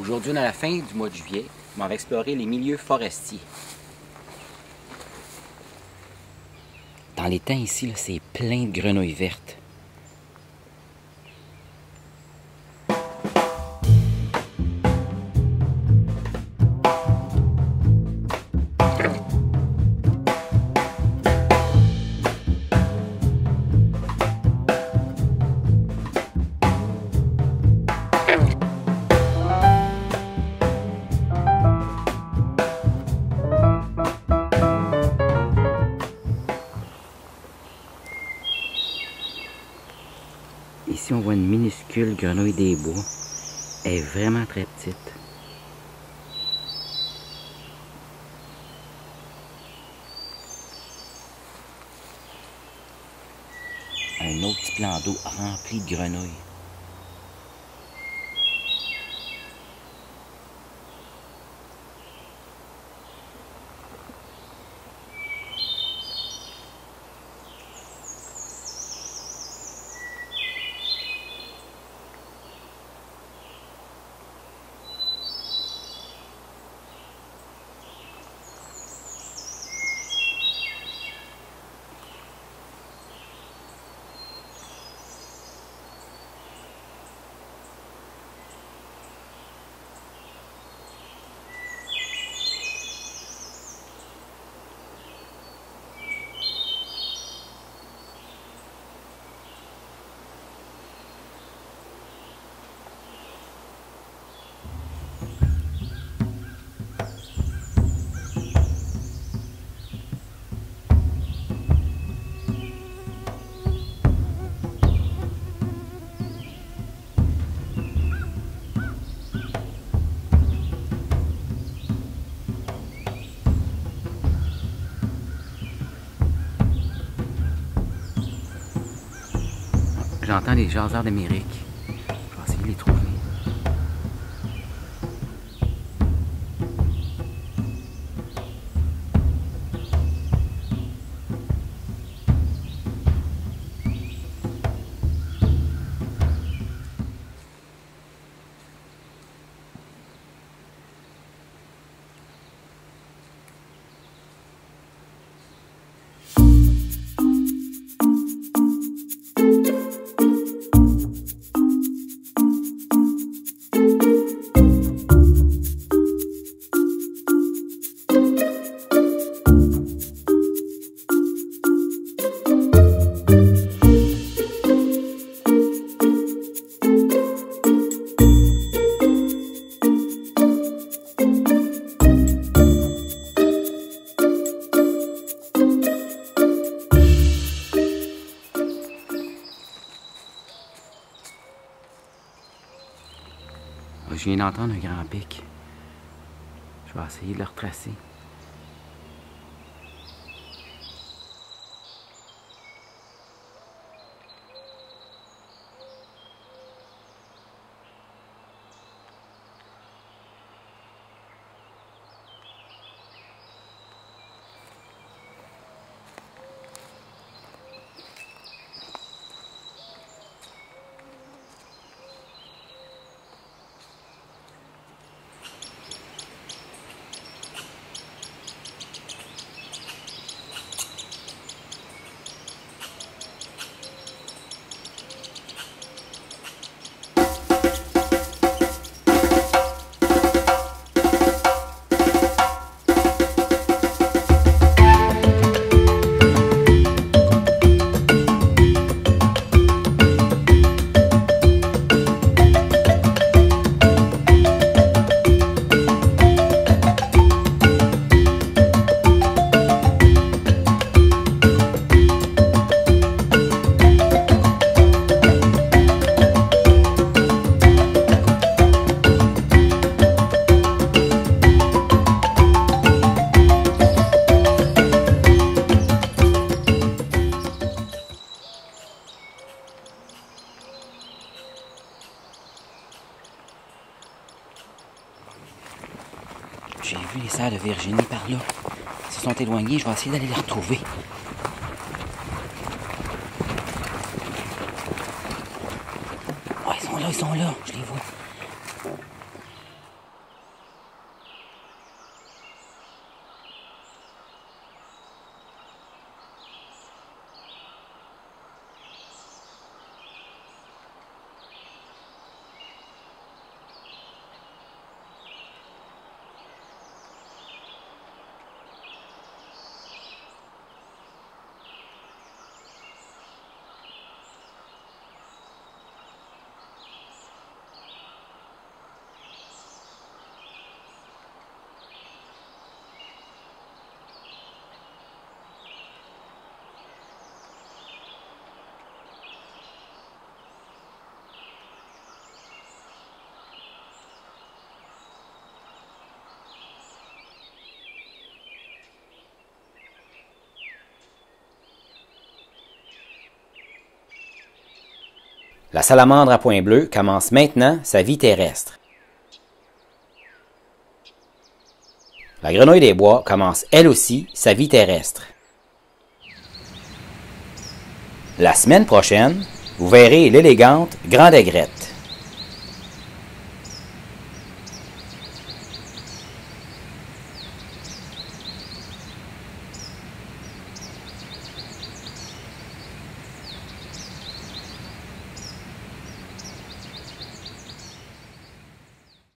Aujourd'hui, on est à la fin du mois de juillet. On va explorer les milieux forestiers. Dans les temps ici, c'est plein de grenouilles vertes. On voit une minuscule grenouille des bois. Est vraiment très petite. Un autre petit plan d'eau rempli de grenouilles. J'entends les jaseurs d'Amérique. Viens d'entendre un grand pic. Je vais essayer de le retracer. J'ai vu les sœurs de Virginie par là. Ils se sont éloignés, je vais essayer d'aller les retrouver. Ouais, ils sont là, ils sont là, je les vois. La salamandre à point bleu commence maintenant sa vie terrestre. La grenouille des bois commence elle aussi sa vie terrestre. La semaine prochaine, vous verrez l'élégante grande aigrette.